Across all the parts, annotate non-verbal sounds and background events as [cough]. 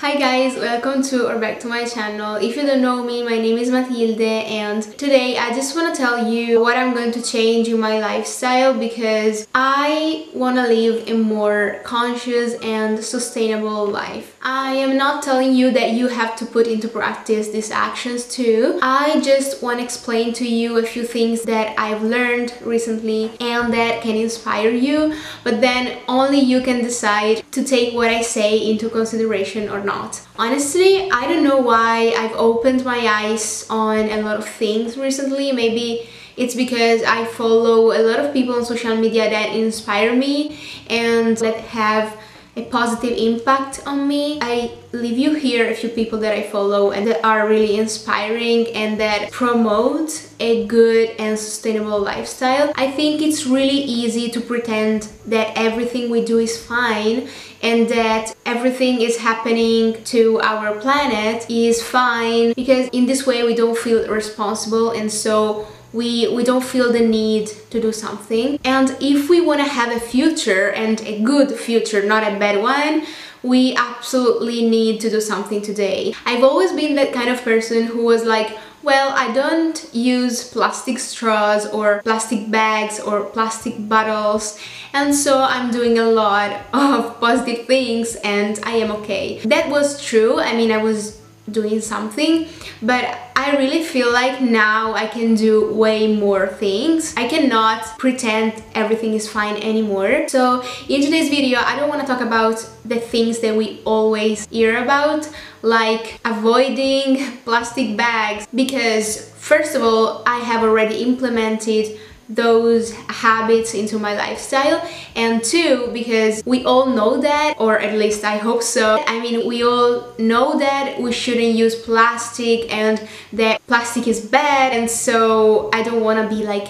Hi guys, welcome to or back to my channel. If you don't know me, my name is Matilde and today I just want to tell you what I'm going to change in my lifestyle because I want to live a more conscious and sustainable life. I am not telling you that you have to put into practice these actions too. I just want to explain to you a few things that I've learned recently and that can inspire you, but then only you can decide to take what I say into consideration or not. Honestly, I don't know why I've opened my eyes on a lot of things recently. Maybe it's because I follow a lot of people on social media that inspire me and that have a positive impact on me. I leave you here a few people that I follow and that are really inspiring and that promote a good and sustainable lifestyle. I think it's really easy to pretend that everything we do is fine and that everything is happening to our planet is fine because in this way we don't feel responsible and so we, we don't feel the need to do something. And if we want to have a future and a good future, not a bad one, we absolutely need to do something today. I've always been that kind of person who was like, well, I don't use plastic straws or plastic bags or plastic bottles and so I'm doing a lot [laughs] of positive things and I am okay. That was true, I mean I was doing something but I really feel like now I can do way more things. I cannot pretend everything is fine anymore. So in today's video I don't want to talk about the things that we always hear about like avoiding [laughs] plastic bags because first of all I have already implemented those habits into my lifestyle. And two because we all know that or at least I hope so. I mean we all know that we shouldn't use plastic and that plastic is bad. And so I don't want to be like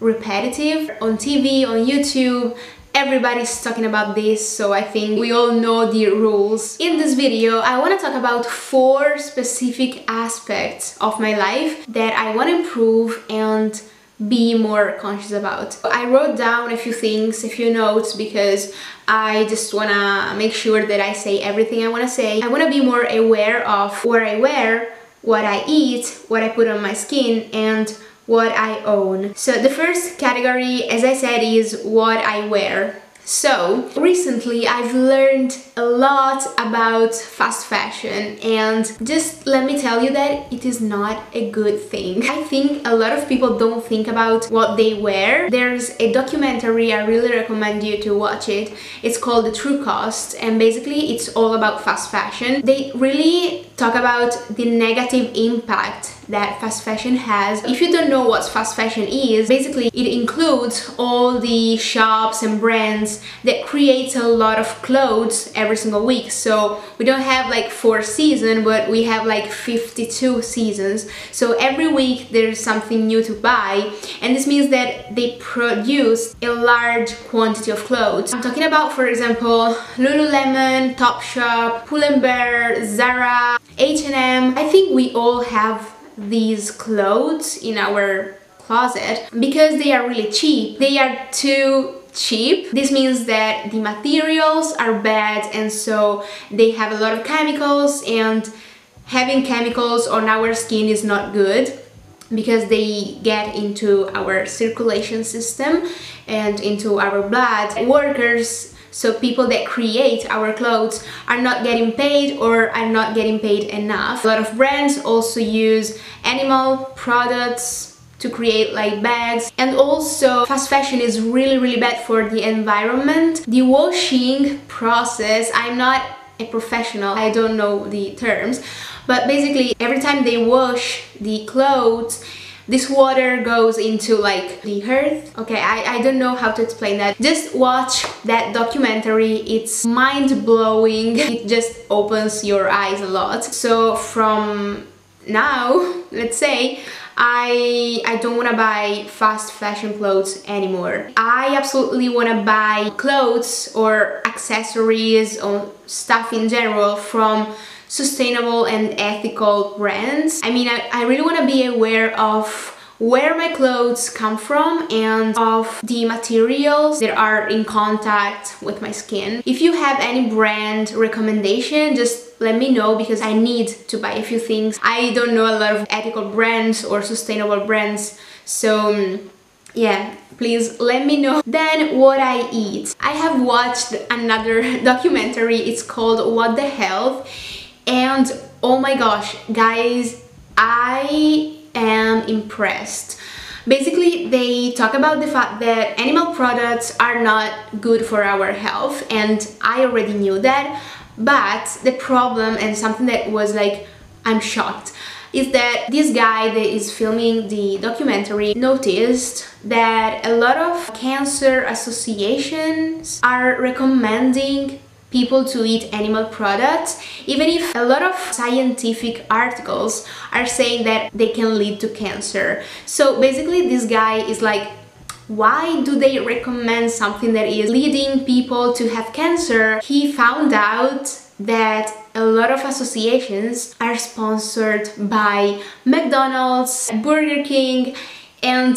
repetitive on TV on YouTube. Everybody's talking about this so I think we all know the rules. In this video I want to talk about four specific aspects of my life that I want to improve and be more conscious about. I wrote down a few things, a few notes because I just wanna make sure that I say everything I wanna say. I wanna be more aware of what I wear, what I eat, what I put on my skin and what I own. So the first category, as I said, is what I wear. So, recently I've learned a lot about fast fashion and just let me tell you that it is not a good thing. I think a lot of people don't think about what they wear. There's a documentary, I really recommend you to watch it. It's called The True Cost and basically it's all about fast fashion. They really talk about the negative impact that fast fashion has. If you don't know what fast fashion is, basically it includes all the shops and brands that create a lot of clothes every single week. So we don't have like four seasons, but we have like 52 seasons. So every week there's something new to buy and this means that they produce a large quantity of clothes. I'm talking about, for example, Lululemon, Topshop, Pull&Bear, Zara, H&M. I think we all have these clothes in our closet because they are really cheap. They are too cheap. This means that the materials are bad and so they have a lot of chemicals and having chemicals on our skin is not good because they get into our circulation system and into our blood. Workers so people that create our clothes are not getting paid or are not getting paid enough. A lot of brands also use animal products to create like bags and also fast fashion is really really bad for the environment. The washing process, I'm not a professional, I don't know the terms, but basically every time they wash the clothes this water goes into like the earth. Okay I, I don't know how to explain that. Just watch that documentary. It's mind-blowing. It just opens your eyes a lot. So from now [laughs] let's say I I don't want to buy fast fashion clothes anymore. I absolutely want to buy clothes or accessories or stuff in general from sustainable and ethical brands. I mean, I, I really want to be aware of where my clothes come from and of the materials that are in contact with my skin. If you have any brand recommendation, just let me know because I need to buy a few things. I don't know a lot of ethical brands or sustainable brands, so mm, yeah, please let me know. Then what I eat. I have watched another [laughs] documentary, it's called What the Health and oh my gosh, guys, I am impressed. Basically, they talk about the fact that animal products are not good for our health and I already knew that, but the problem and something that was like, I'm shocked, is that this guy that is filming the documentary noticed that a lot of cancer associations are recommending people to eat animal products, even if a lot of scientific articles are saying that they can lead to cancer. So basically this guy is like, why do they recommend something that is leading people to have cancer? He found out that a lot of associations are sponsored by McDonald's, Burger King, and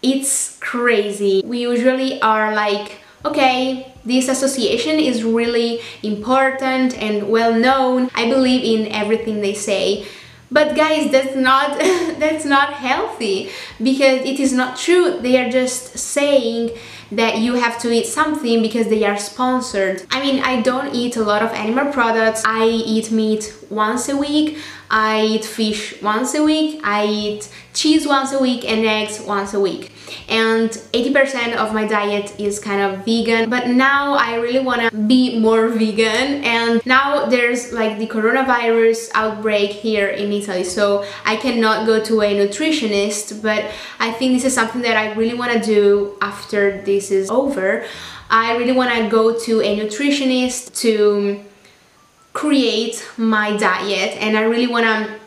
it's crazy. We usually are like, okay, this association is really important and well known. I believe in everything they say. But guys, that's not [laughs] that's not healthy because it is not true. They are just saying that you have to eat something because they are sponsored. I mean, I don't eat a lot of animal products. I eat meat once a week. I eat fish once a week. I eat cheese once a week and eggs once a week and 80% of my diet is kind of vegan. But now I really want to be more vegan. And now there's like the coronavirus outbreak here in Italy. So I cannot go to a nutritionist. But I think this is something that I really want to do after this is over. I really want to go to a nutritionist to create my diet. And I really want to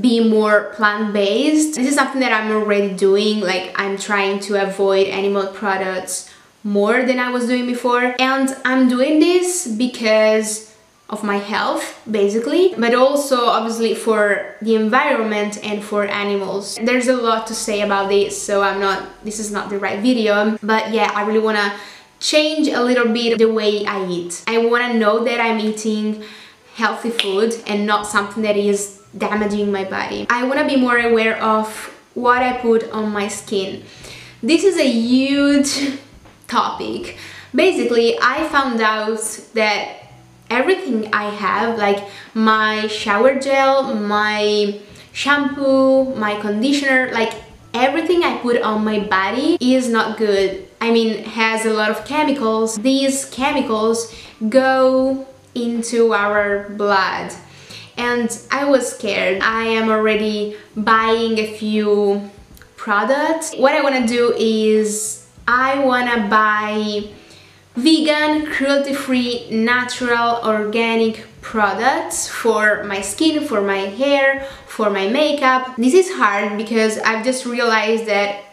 be more plant-based. This is something that I'm already doing, like I'm trying to avoid animal products more than I was doing before. And I'm doing this because of my health basically but also obviously for the environment and for animals there's a lot to say about this so I'm not this is not the right video but yeah I really want to change a little bit the way I eat I want to know that I'm eating healthy food and not something that is damaging my body. I want to be more aware of what I put on my skin. This is a huge [laughs] topic. Basically, I found out that everything I have, like my shower gel, my shampoo, my conditioner, like everything I put on my body is not good. I mean, has a lot of chemicals. These chemicals go into our blood and I was scared. I am already buying a few products. What I want to do is I want to buy vegan, cruelty-free, natural, organic products for my skin, for my hair, for my makeup. This is hard because I've just realized that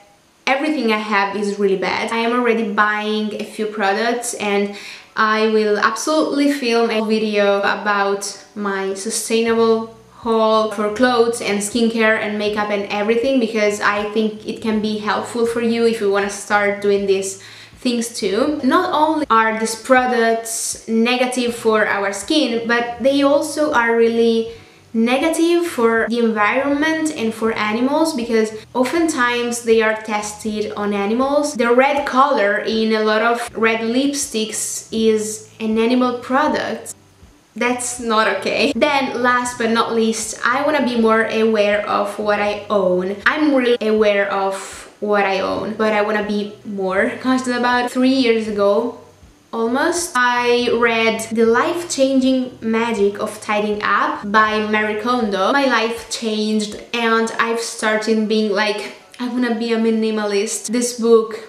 everything I have is really bad. I am already buying a few products and I will absolutely film a video about my sustainable haul for clothes and skincare and makeup and everything because I think it can be helpful for you if you want to start doing these things too. Not only are these products negative for our skin, but they also are really negative for the environment and for animals because oftentimes they are tested on animals. The red color in a lot of red lipsticks is an animal product. That's not okay. Then last but not least, I want to be more aware of what I own. I'm really aware of what I own, but I want to be more conscious about. Three years ago, almost. I read The Life-Changing Magic of Tidying Up by Marie Kondo. My life changed and I've started being like, I wanna be a minimalist. This book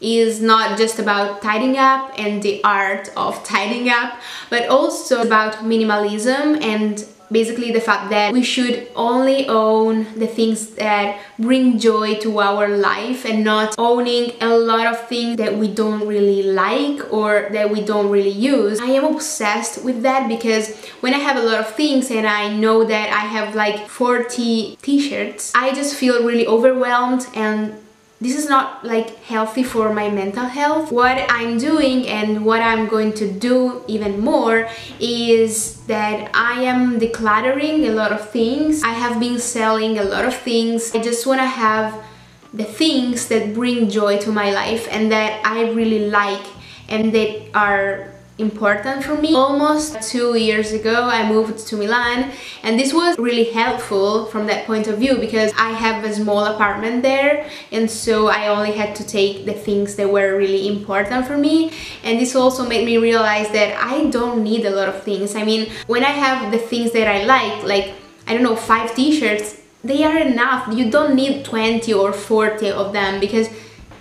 is not just about tidying up and the art of tidying up, but also about minimalism and basically the fact that we should only own the things that bring joy to our life and not owning a lot of things that we don't really like or that we don't really use. I am obsessed with that because when I have a lot of things and I know that I have like 40 t-shirts, I just feel really overwhelmed and this is not like healthy for my mental health. What I'm doing and what I'm going to do even more is that I am decluttering a lot of things. I have been selling a lot of things. I just want to have the things that bring joy to my life and that I really like and that are important for me. Almost two years ago I moved to Milan and this was really helpful from that point of view because I have a small apartment there and so I only had to take the things that were really important for me and this also made me realize that I don't need a lot of things. I mean when I have the things that I like like I don't know five t-shirts they are enough. You don't need 20 or 40 of them because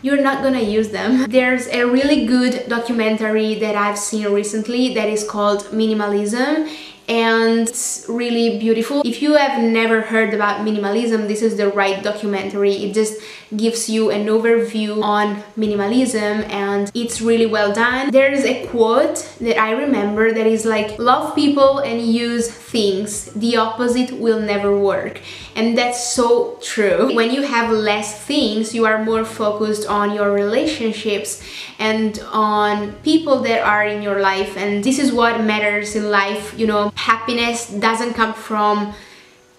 you're not gonna use them. There's a really good documentary that I've seen recently that is called Minimalism and it's really beautiful. If you have never heard about minimalism, this is the right documentary. It just gives you an overview on minimalism and it's really well done. There is a quote that I remember that is like, love people and use things. The opposite will never work. And that's so true. When you have less things, you are more focused on your relationships and on people that are in your life. And this is what matters in life, you know, happiness doesn't come from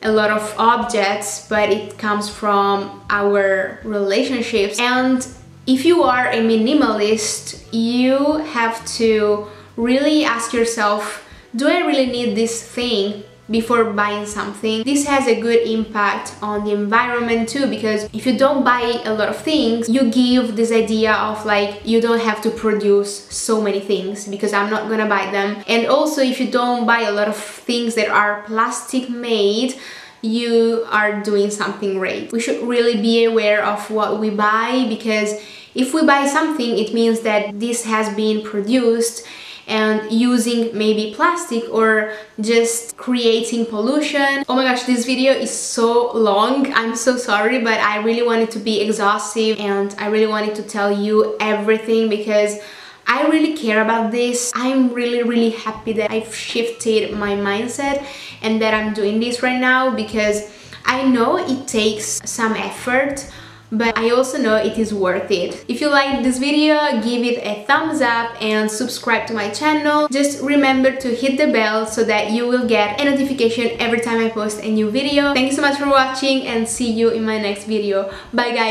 a lot of objects but it comes from our relationships and if you are a minimalist you have to really ask yourself do I really need this thing before buying something. This has a good impact on the environment too because if you don't buy a lot of things, you give this idea of like you don't have to produce so many things because I'm not gonna buy them. And also if you don't buy a lot of things that are plastic made, you are doing something great. We should really be aware of what we buy because if we buy something, it means that this has been produced and using maybe plastic or just creating pollution. Oh my gosh, this video is so long. I'm so sorry, but I really wanted to be exhaustive and I really wanted to tell you everything because I really care about this. I'm really, really happy that I've shifted my mindset and that I'm doing this right now because I know it takes some effort but I also know it is worth it. If you like this video, give it a thumbs up and subscribe to my channel. Just remember to hit the bell so that you will get a notification every time I post a new video. Thank you so much for watching and see you in my next video. Bye guys!